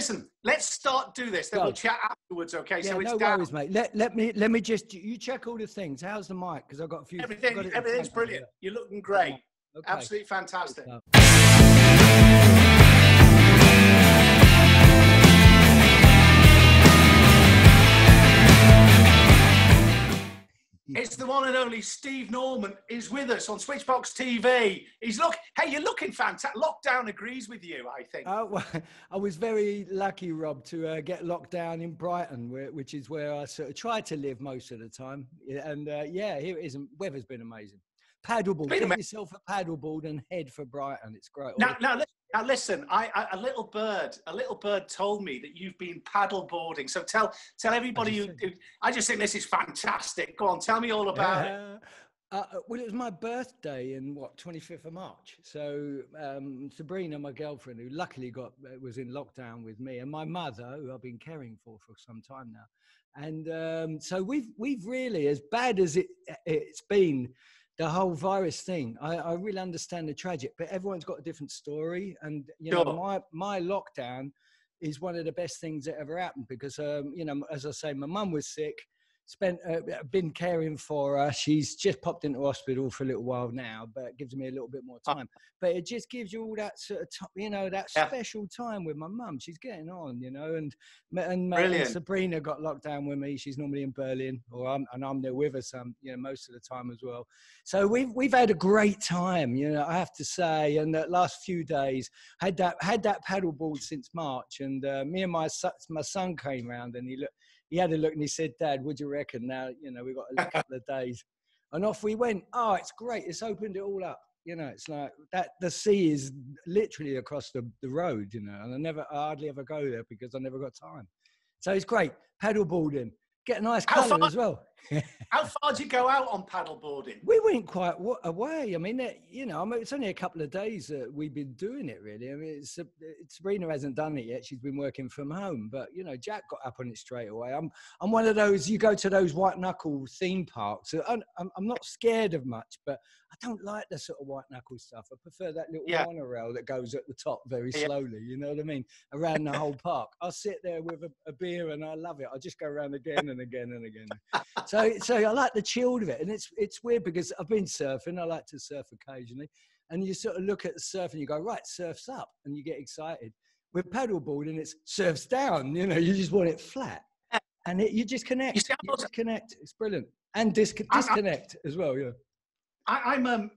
listen, let's start do this. Then Go. we'll chat afterwards. Okay. Yeah, so it's no down. worries, mate. Let, let me let me just you check all the things. How's the mic? Because I've got a few. Everything, got everything's brilliant. You're looking great. Okay. Absolutely fantastic. It's the one and only Steve Norman is with us on Switchbox TV. He's look. Hey, you're looking fantastic. Lockdown agrees with you. I think. Uh, well, I was very lucky, Rob, to uh, get locked down in Brighton, which is where I sort of try to live most of the time. And uh, yeah, here it is. Weather's been amazing. Paddleboard. Get yourself a paddleboard and head for Brighton. It's great. Now, now, li- now listen. I, I, a little bird, a little bird told me that you've been paddleboarding. So tell, tell everybody. just You, think- I just think this is fantastic. Go on, tell me all about it. Uh, uh, well, it was my birthday in what 25th of March. So um, Sabrina, my girlfriend, who luckily got uh, was in lockdown with me, and my mother, who I've been caring for for some time now, and um, so we've we've really, as bad as it it's been, the whole virus thing. I, I really understand the tragic, but everyone's got a different story, and you know, Sure. my my lockdown is one of the best things that ever happened because um, you know, as I say, my mum was sick spent uh, been caring for her. She's just popped into hospital for a little while now, but it gives me a little bit more Oh. time. But it just gives you all that sort of time, you know, that Yeah. special time with my mum. She's getting on, you know, and and, and Sabrina got locked down with me. She's normally in Berlin, or I'm and I'm there with her some, you know, most of the time as well. So we've we've had a great time, you know, I have to say. And the last few days had that had that paddleboard since March, and uh, me and my son, my son came round and he looked he had a look and he said, Dad, what do you reckon? Now, you know, we've got a couple of days. And off we went. Oh, it's great. It's opened it all up. You know, it's like that the sea is literally across the, the road, you know, and I never I hardly ever go there because I never got time. So it's great. Paddleboarding. Get a nice How colour far- as well. How far do you go out on paddle boarding? We went quite away. I mean, it, you know, I mean, it's only a couple of days that we've been doing it. Really, I mean, it's, uh, Sabrina hasn't done it yet. She's been working from home, but you know, Jack got up on it straight away. I'm, I'm one of those. You go to those white knuckle theme parks. I'm, I'm, not scared of much, but don't like the sort of white knuckle stuff. I prefer that little Yeah. monorail that goes at the top very Yeah. slowly. You know what I mean? Around the whole park. I'll sit there with a, a beer and I love it. I'll just go around again and again and again so so I like the chilled of it, and it's it's weird because I've been surfing. I like to surf occasionally, and you sort of look at the surf and you go, right, surfs up, and you get excited. With paddleboarding, it's surfs down. You know, you just want it flat, and it, you just connect. You see, I You just connect. It's brilliant, and disc- I- I- disconnect as well. Yeah. I, I'm um,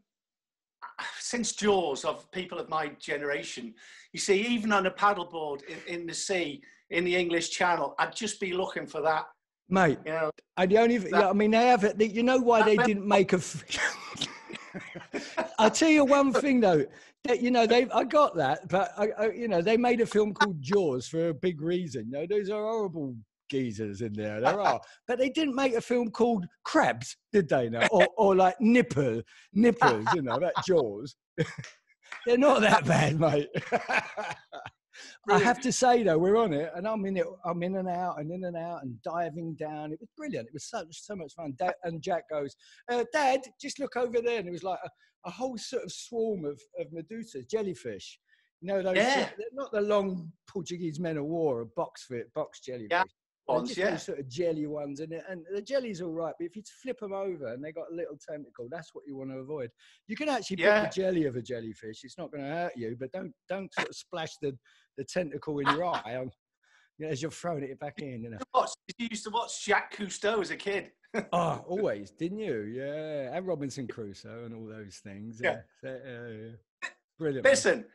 since Jaws of people of my generation. You see, even on a paddleboard in, in the sea in the English Channel, I'd just be looking for that. Mate, You know, I the only, yeah, I mean, they have it. You know why they didn't make a. I'll tell you one thing though. That you know, they I got that, but I, I, you know, they made a film called Jaws for a big reason. You know, those are horrible geezers in there. There are, but they didn't make a film called Crabs, did they? No, or, or like Nipper, Nippers. You know, that Jaws. They're not that bad, mate. I have to say though, we're on it, and I'm in it. I'm in and out, and in and out, and diving down. It was brilliant. It was so so much fun. Dad, and Jack goes, uh, "Dad, just look over there," and it was like a, a whole sort of swarm of of medusas, jellyfish. You know those, Yeah. they're not the long Portuguese men of war, or box fit, box jellyfish. They're ones, yeah. sort of jelly ones, and, it- and the jelly's all right, but if you flip them over and they got a little tentacle, that's what you want to avoid. You can actually pick Yeah. the jelly of a jellyfish; it's not going to hurt you, but don't don't sort of splash the, the tentacle in your eye on, you know, as you're throwing it back in. You know. Watch, you used to watch Jacques Cousteau as a kid. Oh, always, didn't you? Yeah, and Robinson Crusoe and all those things. Yeah. So, yeah. brilliant. man.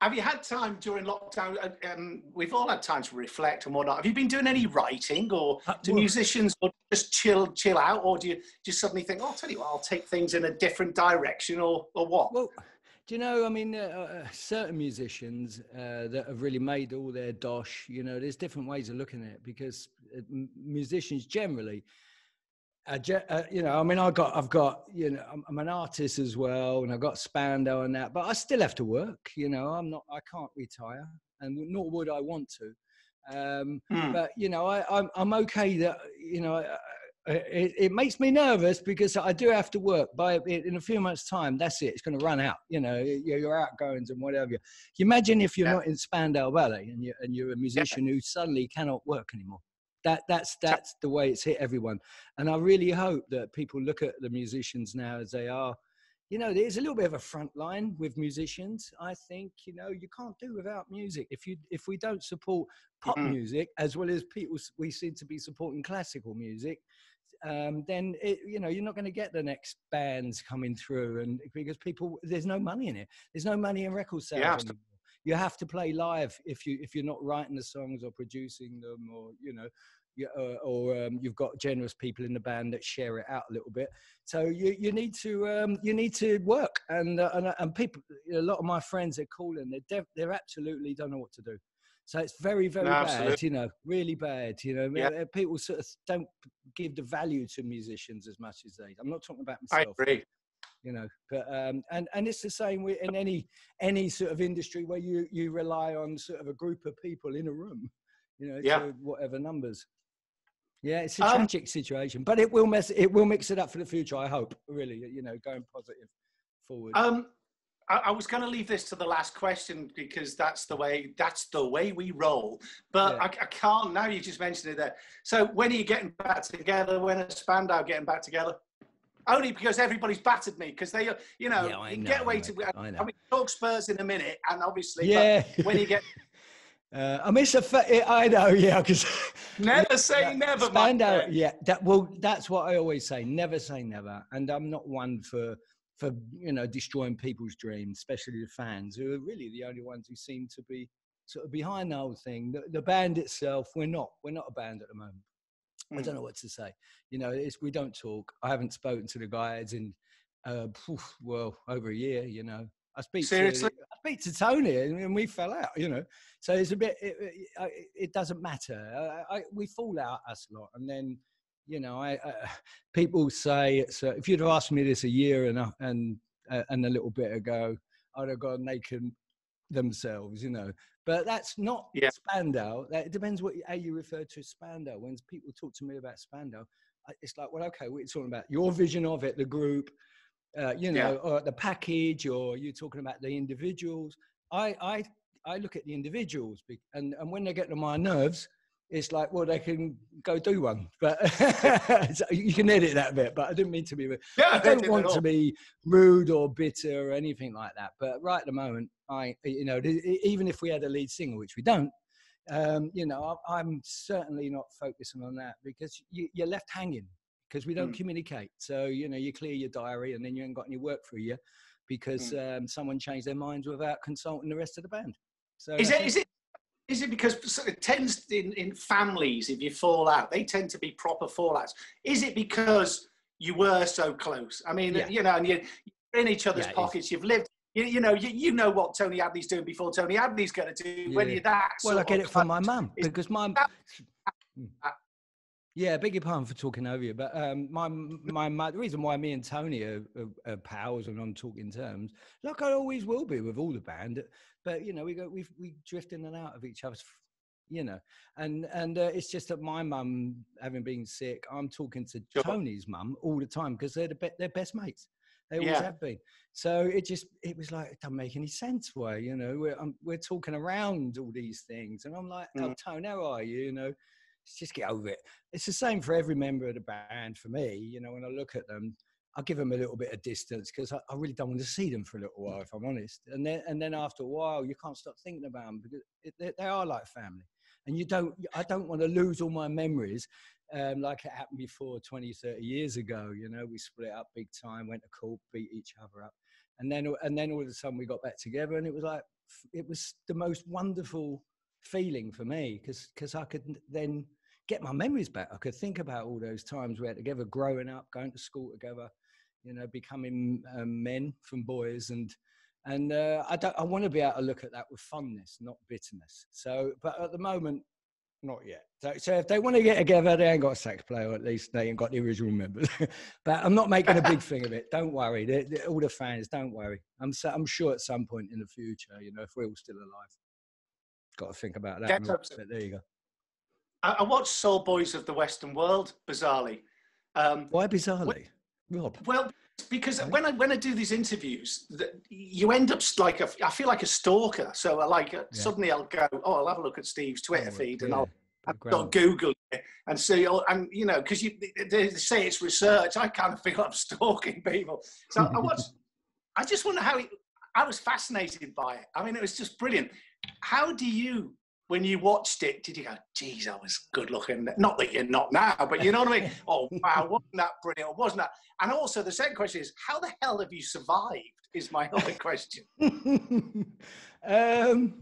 Have you had time during lockdown? uh, Um, we've all had time to reflect and whatnot. Have you been doing any writing, or Uh, do musicians or just chill chill out, or do you just suddenly think, "Oh, I'll tell you what, I'll take things in a different direction," or or what? Well, do you know? I mean, uh, uh, certain musicians uh, that have really made all their dosh. You know, there's different ways of looking at it because uh, musicians generally. Uh, ge- uh, you know, I mean, I got, I've got, you know, I'm, I'm an artist as well, and I've got Spandau and that, but I still have to work. You know, I'm not, I can't retire, and nor would I want to. Um, Hmm. but you know, I, I'm I'm okay that you know. It, it, makes me nervous because I do have to work. By in a few months' time, that's it. It's going to run out. You know, your outgoings and whatever. You imagine if you're yeah. not in Spandau Ballet and you're, and you're a musician yeah. who suddenly cannot work anymore. That that's that's the way it's hit everyone. And I really hope that people look at the musicians now as they are. You know, there's a little bit of a front line with musicians. I think you know you can't do without music. If you if we don't support pop mm-hmm. music as well as people we seem to be supporting classical music, um, then it, you know you're not going to get the next bands coming through, and because people there's no money in it. There's no money in record sales. Yeah. You have to play live if you if you're not writing the songs or producing them, or you know, uh, or um, you've got generous people in the band that share it out a little bit. So you, you need to um, you need to work, and uh, and, uh, and people. A lot of my friends are calling. They're def- they're absolutely don't know what to do. So it's very, very no, bad, you know, really bad. You know, yeah. People sort of don't give the value to musicians as much as they. I'm not talking about myself. I agree. You know, but um, and and it's the same with in any any sort of industry where you you rely on sort of a group of people in a room. You know, yeah. whatever numbers. Yeah, it's a um, tragic situation, but it will mess it will mix it up for the future. I hope, really, you know, going positive forward. Um, I, I was going to leave this to the last question because that's the way that's the way we roll. But yeah. I, I, can't now. You just mentioned it there. So when are you getting back together? When are Spandau getting back together? Only because everybody's battered me because they, you know, yeah, you know, get away to. I, know. I mean, talk Spurs in a minute, and obviously, yeah. when you get. Uh, I miss a. Fa- I know, yeah, because never say that, never. Spandau, yeah. That well, that's what I always say. Never say never, and I'm not one for for you know destroying people's dreams, especially the fans, who are really the only ones who seem to be sort of behind the whole thing. The, the band itself, we're not. We're not a band at the moment. Mm. I don't hmm. know what to say. You know, it's, we don't talk. I haven't spoken to the guys in uh, well over a year. You know, I speak seriously. To, I speak to Tony, and we fell out. You know, so it's a bit. It, it, it doesn't matter. I, I, we fall out us a lot, and then you know, I, uh, people say it's, uh, if you'd have asked me this a year and a, and uh, and a little bit ago, I'd have gone naked themselves, you know. But that's not yeah. Spandau. That, it depends what how you refer to Spandau. When people talk to me about Spandau, it's like, well, okay, we're talking about your vision of it, the group, uh, you know, yeah. or the package, or you're talking about the individuals. I I I look at the individuals, and and when they get to my nerves, it's like, well, they can go do one, but you can edit that bit. But I didn't mean to be. Rude. Yeah, I don't want to be rude or bitter or anything like that. But right at the moment, I, you know, even if we had a lead singer, which we don't, um, you know, I'm certainly not focusing on that because you, are left hanging because we don't mm. communicate. So you know, you clear your diary and then you ain't got any work for you because mm. um, someone changed their minds without consulting the rest of the band. So is it, is it is it because it tends in, in families, if you fall out, they tend to be proper fallouts? Is it because you were so close? I mean, yeah. you know, and you're in each other's yeah, pockets, you've lived, you, you, know, you, you know what Tony Hadley's doing before Tony Hadley's going to do yeah. when you're that. Well, I get it from my mum because my. Hmm. Yeah, beg your pardon for talking over you, but um, my, my, my the reason why me and Tony are, are, are, pals and on talking terms, like I always will be with all the band, but you know we go we we drift in and out of each other's, you know, and and uh, it's just that my mum having been sick, I'm talking to sure. Tony's mum all the time because they're the be- they're best mates. They always yeah. have been. So it just it was like it doesn't make any sense. Why you know we're um, we're talking around all these things, and I'm like, oh, mm. oh Tony, how are you? You know just get over it. It's the same for every member of the band. For me, you know, when I look at them, I give them a little bit of distance because I, I, really don't want to see them for a little while, if I'm honest. And then, and then after a while, you can't stop thinking about them because it, they, they, are like family. And you don't, I don't want to lose all my memories um, like it happened before 20, 30 years ago. You know, we split up big time, went to court, beat each other up. And then, and then all of a sudden we got back together and it was like, it was the most wonderful feeling for me because because I could then get my memories back. I could think about all those times we had together, growing up, going to school together, you know, becoming um, men from boys, and and uh, I don't. I want to be able to look at that with fondness, not bitterness. So, but at the moment, not yet. So, so if they want to get together, they ain't got a sax player, or at least they ain't got the original members. but I'm not making a big thing of it. Don't worry. They're, they're, all the fans, don't worry. I'm so, I'm sure at some point in the future, you know, if we're all still alive, got to think about that. But there you go. I, I watched Soul Boys of the Western World, bizarrely. Um, Why bizarrely, Rob? well, because when I when I do these interviews, you end up like a, I feel like a stalker. So I like uh, suddenly I'll go, oh, I'll have a look at Steve's Twitter Oh, feed, and I'll background. I'll Google it and see, oh, and you know, because you they say it's research, I kind of feel I'm stalking people. So I was, I just wonder how it, I was fascinated by it. I mean, it was just brilliant. How do you, when you watched it, did you go, geez, I was good looking? Not that you're not now, but you know what I mean? Oh, wow, wasn't that brilliant? Wasn't that? And also, the second question is, how the hell have you survived? Is my other question. um,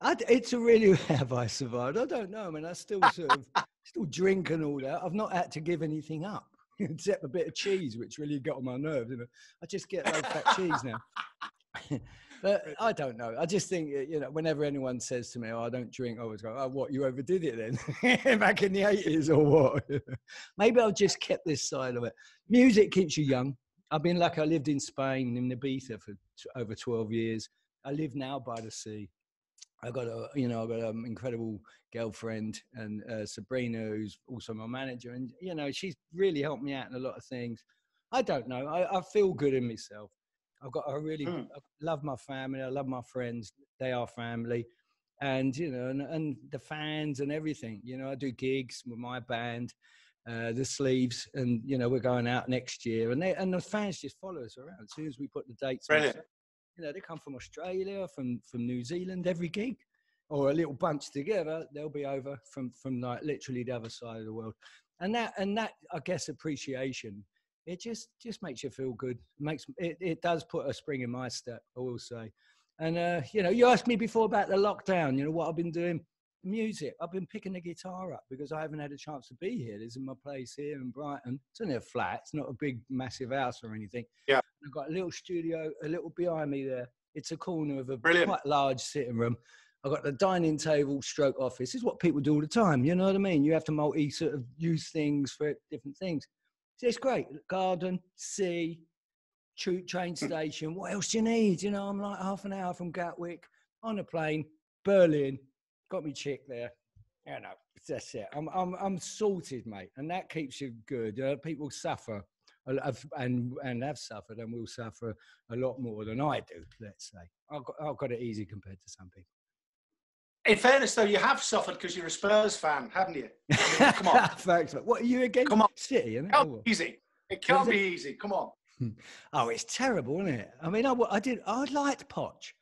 I, it's a really have I survived? I don't know. I mean, I still sort of still drink and all that. I've not had to give anything up except a bit of cheese, which really got on my nerves. You know, I just get low fat cheese now. But I don't know. I just think uh, you know, whenever anyone says to me, "Oh, I don't drink," I always go, "Oh, what? You overdid it then, back in the eighties, or what?" Maybe I've just kept this side of it. Music keeps you young. I've been like I lived in Spain in Ibiza for t- over twelve years. I live now by the sea. I got a, you know, I got an incredible girlfriend and uh, Sabrina, who's also my manager, and you know, she's really helped me out in a lot of things. I don't know. I, I feel good in myself. I've got. I really Mm. I love my family. I love my friends. They are family, and you know, and, and the fans and everything. You know, I do gigs with my band, uh, the Sleeves, and you know, we're going out next year, and they and the fans just follow us around as soon as we put the dates. on. You know, they come from Australia, from from New Zealand, every gig, or a little bunch together. They'll be over from from like literally the other side of the world, and that and that I guess appreciation. It just just makes you feel good. Makes it, it does put a spring in my step. I will say, and uh, you know, you asked me before about the lockdown. You know what I've been doing. Music. I've been picking the guitar up because I haven't had a chance to be here. This is my place here in Brighton. It's only a flat. It's not a big, massive house or anything. Yeah. I've got a little studio, a little behind me there. It's a corner of a Brilliant. quite large sitting room. I've got the dining table, stroke office. This is what people do all the time. You know what I mean? You have to multi sort of use things for different things. So it's great. Garden, sea, tra- train station. What else do you need? You know, I'm like half an hour from Gatwick on a plane, Berlin. Got me chick there. You know, that's it. I'm, I'm, I'm sorted, mate. And that keeps you good. Uh, people suffer and, and have suffered and will suffer a lot more than I do, let's say. I've got, I've got it easy compared to some people. In fairness, though, you have suffered because you're a Spurs fan, haven't you? I mean, come on. Thanks. mate. What are you again? Come on. City, isn't It oh, be easy. It can't Is it? be easy. Come on. Oh, it's terrible, isn't it? I mean, I, I did. I liked Poch.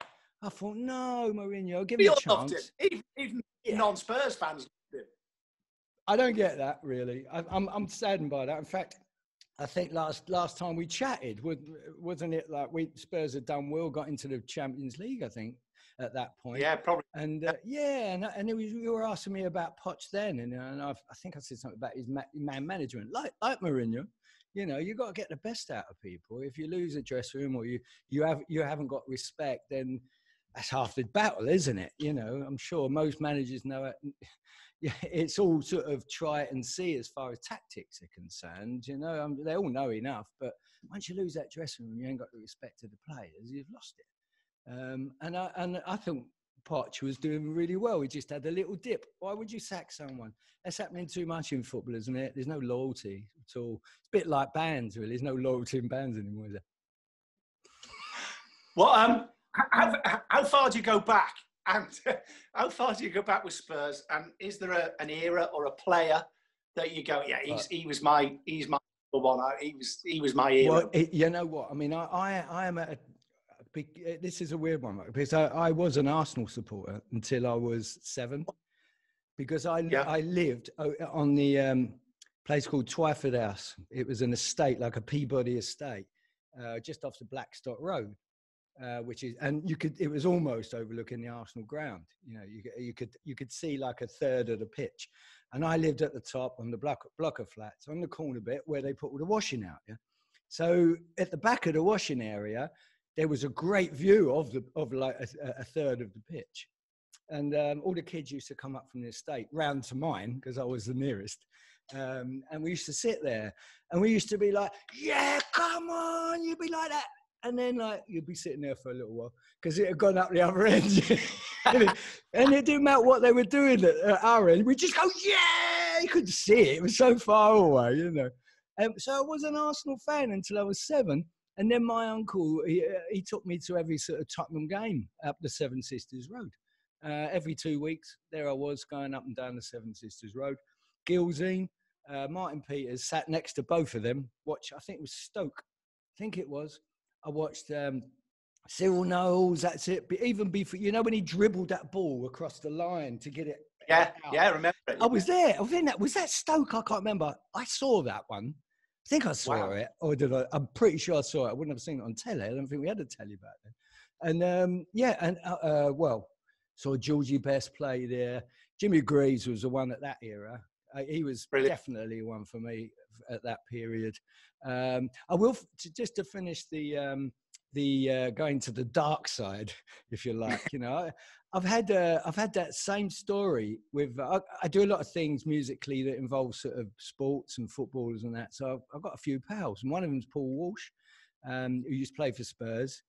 I thought, no, Mourinho, give him a all loved chance. it. Even, even Yeah. non-Spurs fans loved it. I don't get that really. I, I'm I'm saddened by that. In fact, I think last last time we chatted, wasn't it like we Spurs had done well, got into the Champions League, I think, at that point. Yeah, probably. And uh, yeah, and, and it was, you were asking me about Poch then, and, uh, and I've, I think I said something about his ma- man management, like like Mourinho. You know, you got to get the best out of people. If you lose a dressing room or you you have you haven't got respect, then that's half the battle, isn't it? You know, I'm sure most managers know it. It's all sort of try it and see as far as tactics are concerned. You know, um, they all know enough, but once you lose that dressing room, you ain't got the respect of the players. You've lost it. Um, and I and I think Poch was doing really well. He just had a little dip. Why would you sack someone? That's happening too much in football, isn't it? There's no loyalty at all. It's a bit like bands, really. There's no loyalty in bands anymore, is there? Well, um, how, how- far do you go back? And how far do you go back with Spurs? And is there a, an era or a player that you go, yeah, he's, he was my, he's my one. He was, he was my hero. Well, you know what? I mean, I, I, I am at a, this is a weird one because I, I was an Arsenal supporter until I was seven, because I, Yeah. I lived on the um, place called Twyford House. It was an estate, like a Peabody estate, uh, just off the Blackstock Road. Uh, which is, and you could, it was almost overlooking the Arsenal ground. You know, you, you could, you could see like a third of the pitch. And I lived at the top on the block, block of flats on the corner bit where they put all the washing out. Yeah. So at the back of the washing area, there was a great view of the of like a, a third of the pitch, and um, all the kids used to come up from the estate round to mine because I was the nearest, um, and we used to sit there, and we used to be like, "Yeah, come on, You'd be like that." And then, like, you'd be sitting there for a little while because it had gone up the other end. and, it, and it didn't matter what they were doing at, at our end. We'd just go, yeah! You couldn't see it. It was so far away, you know. Um, so I was an Arsenal fan until I was seven. And then my uncle, he, uh, he took me to every sort of Tottenham game up the Seven Sisters Road. Uh, every two weeks, there I was going up and down the Seven Sisters Road. Gilzean, uh, Martin Peters sat next to both of them. Watch, I think it was Stoke. I think it was. I watched um, Cyril Knowles. That's it. But even before, you know, when he dribbled that ball across the line to get it. Yeah, out. yeah, I remember. It. I was there. I think that was that Stoke. I can't remember. I saw that one. I think I saw wow. it, or did I? I'm pretty sure I saw it. I wouldn't have seen it on telly. I don't think we had a telly back then. And um, yeah, and uh, uh, well, saw Georgie Best play there. Jimmy Greaves was the one at that era. Uh, he was Brilliant. definitely one for me at that period. Um, I will to, just to finish the um, the uh, going to the dark side, if you like. You know, I, have had uh, I've had that same story with. Uh, I, I, do a lot of things musically that involve sort of sports and footballers and that. So I've, I've got a few pals, and one of them's Paul Walsh, um, who used to play for Spurs.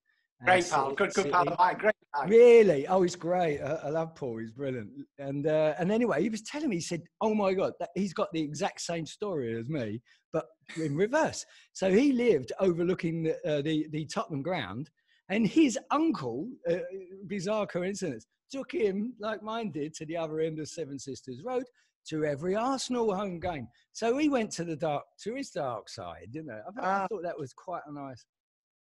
Great pal, good, good pal of mine. Great pal. Really? Oh, he's great. I, I, love Paul. He's brilliant. And uh, and anyway, he was telling me, he said, "Oh my God, that, he's got the exact same story as me, but in reverse." So he lived overlooking the uh, the, the Tottenham ground, and his uncle, uh, bizarre coincidence, took him like mine did to the other end of Seven Sisters Road to every Arsenal home game. So he went to the dark to his dark side. You know, I, I ah. thought that was quite a nice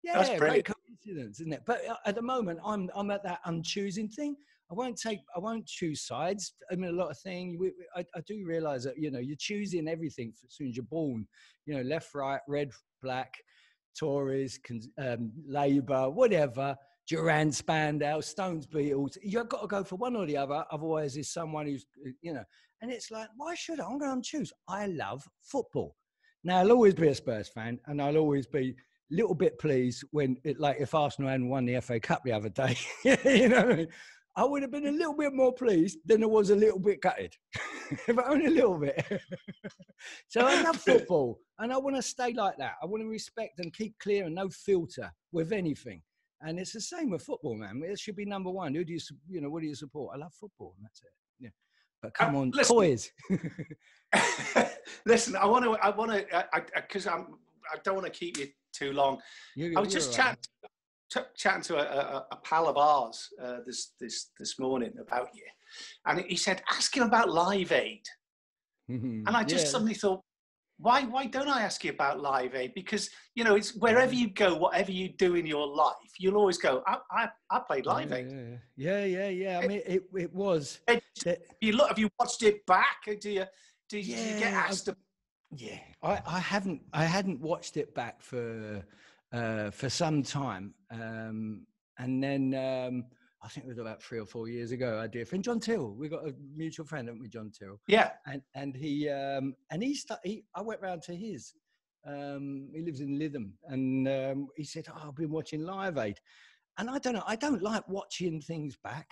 yeah, great coincidence, isn't it? But uh, at the moment, I'm I'm at that unchoosing thing. I won't take, I won't choose sides. I mean, a lot of things. I, I do realize that you know you're choosing everything as soon as you're born. You know, left, right, red, black, Tories, um, Labour, whatever. Duran, Spandau, Stones, Beatles. You've got to go for one or the other. Otherwise, there's someone who's, uh, you know. And it's like, why should I? I'm going to choose. I love football. Now, I'll always be a Spurs fan, and I'll always be a little bit pleased when it like if Arsenal hadn't won the FA Cup the other day, you know, I would have been a little bit more pleased than I was a little bit gutted, but only a little bit. so I love football, and I want to stay like that. I want to respect and keep clear and no filter with anything. And it's the same with football, man. It should be number one. Who do you, you know, what do you support? I love football, and that's it. Yeah. But come um, on, listen, toys. listen, I want to, I want to, I, because I'm, I don't want to keep you too long. You're, I was just chatting, t- chatting to a, a, a, pal of ours uh, this this this morning about you, and he said, "Ask him about Live Aid." Mm-hmm. And I just yeah. suddenly thought, why why don't I ask you about Live Aid? Because you know, it's wherever you go, whatever you do in your life, you'll always go. I I, I played Live Aid. Yeah, yeah, yeah. I mean, it it was. It, you look. Have you watched it back? Do you? Do you, yeah, you get asked? Yeah, I, I haven't I hadn't watched it back for uh, for some time, um, and then um, I think it was about three or four years ago. I did. Friend John Till, we got a mutual friend, haven't we, John Till? Yeah, and and he um, and he, st- he I went round to his. Um, he lives in Lytham, and um, he said, oh, "I've been watching Live Aid," and I don't know. I don't like watching things back.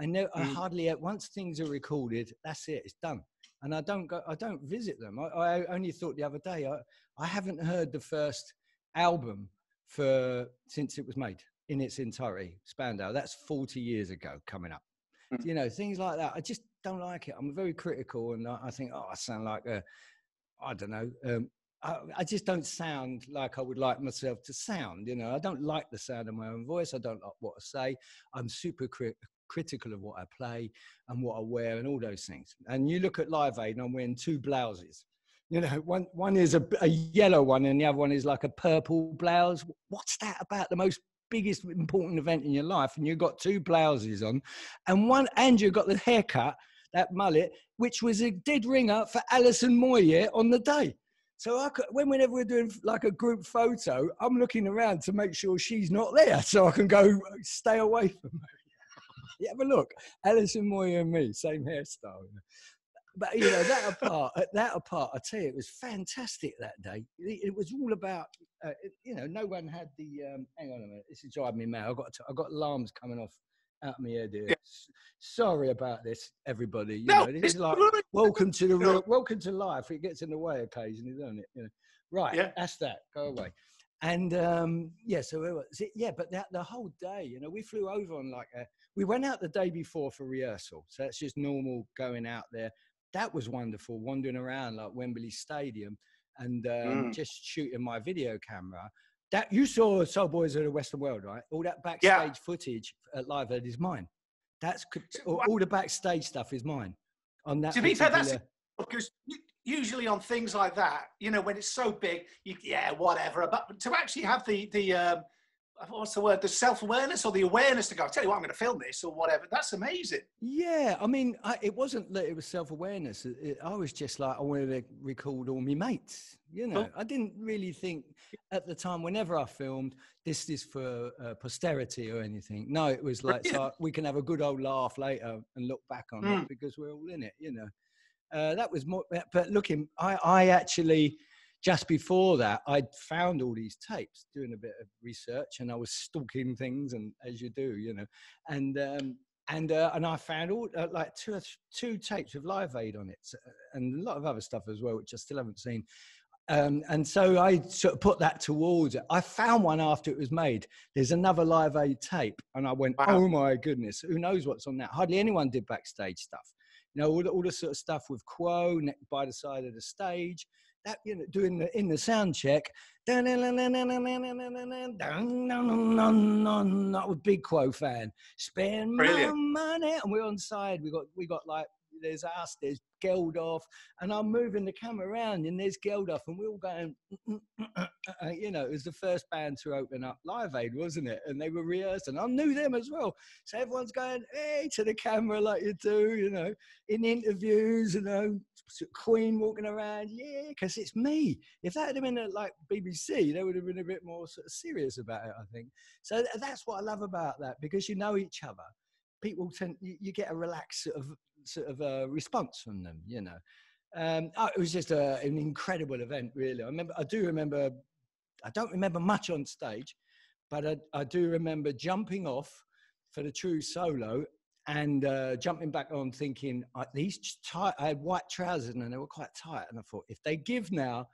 I know mm. I hardly once things are recorded. That's it. It's done and I don't go. I don't visit them. I, I only thought the other day. I, I haven't heard the first album for since it was made in its entirety. Spandau. That's forty years ago coming up. Mm. You know things like that. I just don't like it. I'm very critical, and I, I think, oh, I sound like a, I don't know. Um, I, I, just don't sound like I would like myself to sound. You know, I don't like the sound of my own voice. I don't like what I say. I'm super cri- critical of what I play and what I wear and all those things. And you look at Live Aid and I'm wearing two blouses. You know, one, one is a, a yellow one and the other one is like a purple blouse. What's that about the most biggest important event in your life? And you've got two blouses on. And one, and you've got the haircut, that mullet, which was a dead ringer for Alison Moyet on the day. So I could, when whenever we're doing like a group photo, I'm looking around to make sure she's not there, so I can go stay away from her you have a look. Alison Moyet and me, same hairstyle. But you know that apart, that apart, I tell you, it was fantastic that day. It, was all about, uh, you know, no one had the. Um, hang on a minute, this is driving me mad. I got I got alarms coming off out of my head here. Yeah. Sorry about this, everybody. You no, know, this is like welcome to the real, welcome to life. It gets in the way occasionally, doesn't it? You know, right? Yeah. That's that. Go away. And um, yeah, so it was, yeah, but that, the whole day, you know, we flew over on like a, we went out the day before for rehearsal. So that's just normal going out there. That was wonderful, wandering around like Wembley Stadium. and um, Mm. just shooting my video camera. That you saw Soul Boys of the Western World, right? All that backstage Yeah. footage at Live Aid is mine. That's all, all the backstage stuff is mine. On that To be fair, that's- because usually on things like that, you know, when it's so big, you, yeah, whatever. But to actually have the the um, what's the word, the self awareness or the awareness to go, I tell you what, I'm going to film this or whatever. That's amazing. Yeah, I mean, I, it wasn't that it was self awareness. I was just like, I wanted to record all my mates. You know, Cool. I didn't really think at the time, whenever I filmed, this is for uh, posterity or anything. No, it was like, so we can have a good old laugh later and look back on Mm. it because we're all in it, you know. Uh, that was more, but looking, I, I actually, just before that, I'd found all these tapes doing a bit of research and I was stalking things and as you do, you know, and, um, and, uh, and I found all uh, like two, or th- two tapes with Live Aid on it and a lot of other stuff as well, which I still haven't seen. Um, and so I sort of put that towards it. I found one after it was made. There's another Live Aid tape, and I went, Wow. "Oh my goodness, who knows what's on that?" Hardly anyone did backstage stuff. You know, all the, all the sort of stuff with Quo by the side of the stage. That you know, doing the in the sound check, with big Quo fan. Spend my money, and we're on side. We got we got like there's us, there's Geldof, and I'm moving the camera around, and there's Geldof, and we're all going, mm, mm, mm, uh, you know, it was the first band to open up Live Aid, wasn't it? And they were rehearsing. I knew them as well. So everyone's going, hey, to the camera like you do, you know, in interviews, you know, Queen walking around, yeah, because it's me. If that had been at like BBC, they would have been a bit more sort of serious about it, I think. So that's what I love about that because you know each other. People tend, you, you get a relaxed sort of sort of uh, response from them, you know. Um, oh, it was just a, an incredible event, really. I remember, I do remember, I don't remember much on stage, but I, I do remember jumping off for the true solo and uh, jumping back on, thinking these tight. I had white trousers and they were quite tight, and I thought if they give now.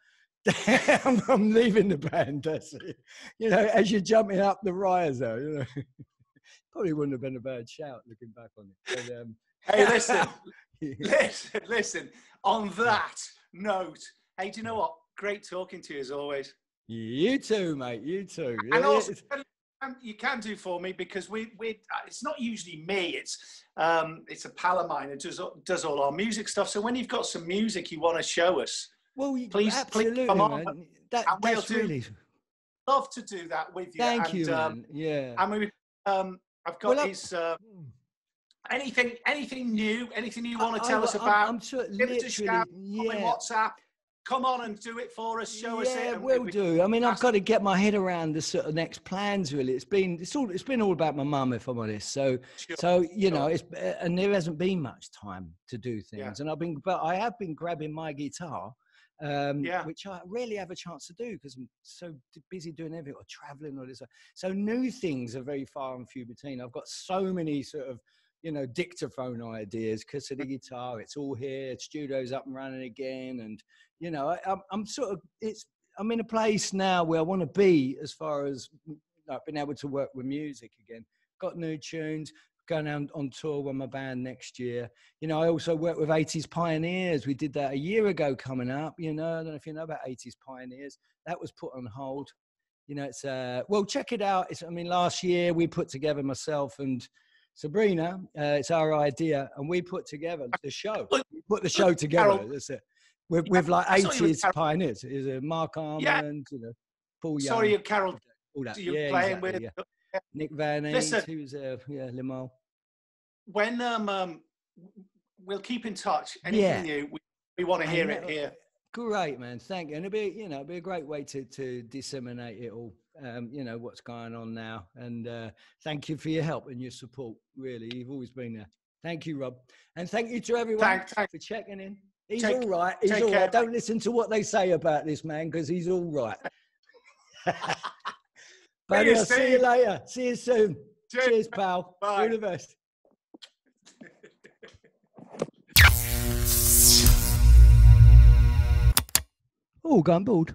I'm, I'm leaving the band. That's it. You know, as you're jumping up the riser, you know, probably wouldn't have been a bad shout looking back on it. But, um, Hey, listen, listen, listen. On that note, hey, do you know what? Great talking to you as always. You too, mate. You too. And also, um, you can do for me because we we uh, it's not usually me. It's um it's a pal of mine who does does all our music stuff. So when you've got some music you want to show us, well, you- please- please come on. man. That, And we'll do- really. love to do that with you. Thank and, you, Um. Yeah. I mean, um, I've got Well, his uh, anything anything new, anything you want to tell I- us I'm- about. I'm sure, give us a shout on yeah. WhatsApp. Come on and do it for us. Show us it. yeah, will we- do. I mean, I've got to get my head around the sort of next plans. Really, it's been it's all it's been all about my mum, if I'm honest. So Sure. so you know, it's uh, and there hasn't been much time to do things, Yeah. and I've been but I have been grabbing my guitar. Um, Yeah. which I rarely have a chance to do because I'm so busy doing everything or traveling or this. So new things are very far and few between. I've got so many sort of, you know, dictaphone ideas because of the guitar. It's all here. Studio's up and running again, and you know, I, I'm, I'm sort of it's. I'm in a place now where I want to be as far as mm, like being able to work with music again. Got new tunes. Going out on tour with my band next year. You know, I also work with 80s Pioneers. We did that a year ago coming up. You know, I don't know if you know about 80s Pioneers. That was put on hold. You know, it's uh well, check it out. It's I mean, last year we put together myself and Sabrina. Uh, it's our idea, and we put together the show. We put the show together. That's it. With, Yeah, with like I saw you with 80s pioneers. Is it Marc Almond, Yeah. you know, Paul Young, Sorry, Carol, all that. you're yeah, playing exactly, with. yeah. Nick Van Listen. who was uh, yeah, Limahl. When um, um, we'll keep in touch. Anything Yeah. new, we, we want to hear it here. Great, man. Thank you. And it'd be, you know, it'd be a great way to to disseminate it all. Um, you know what's going on now. And uh, thank you for your help and your support. Really, you've always been there. Thank you, Rob. And thank you to everyone Thank- thank- for checking in. He's Take- all right. He's take all care, right. Don't listen to what they say about this man because he's all right. Buddy, you, I'll see you later. See you soon. Cheers. Cheers, pal. Bye. All the best. Oh, gun board.